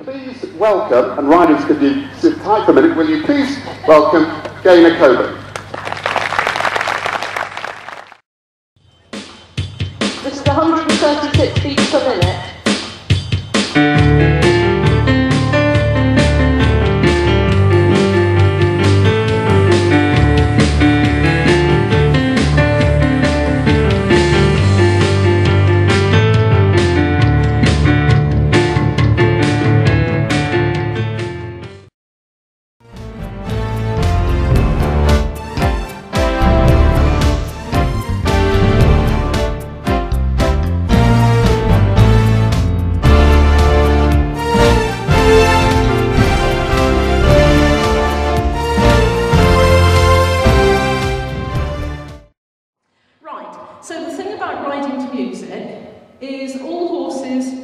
please welcome, and riders, could you sit tight for a minute, will you please welcome Gaynor Colbourn. So the thing about riding to music is all horses,